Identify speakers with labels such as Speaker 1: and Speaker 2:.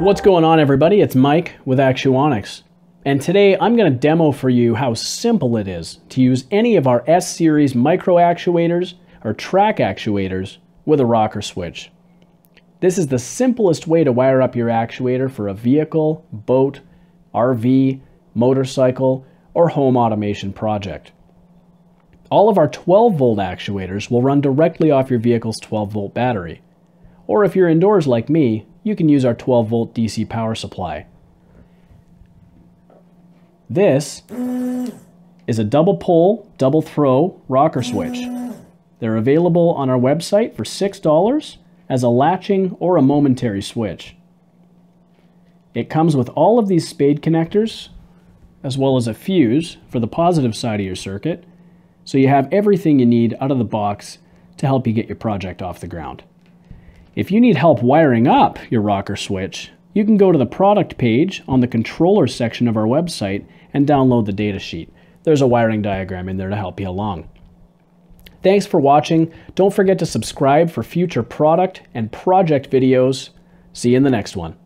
Speaker 1: What's going on everybody? It's Mike with Actuonix. And today I'm going to demo for you how simple it is to use any of our S-Series micro actuators or track actuators with a rocker switch. This is the simplest way to wire up your actuator for a vehicle, boat, RV, motorcycle, or home automation project. All of our 12 volt actuators will run directly off your vehicle's 12 volt battery. Or if you're indoors like me, you can use our 12 volt DC power supply. This is a double pole, double throw rocker switch. They're available on our website for $6 as a latching or a momentary switch. It comes with all of these spade connectors, as well as a fuse for the positive side of your circuit, so you have everything you need out of the box to help you get your project off the ground. If you need help wiring up your rocker switch, you can go to the product page on the controller section of our website and download the datasheet. There's a wiring diagram in there to help you along. Thanks for watching. Don't forget to subscribe for future product and project videos. See you in the next one.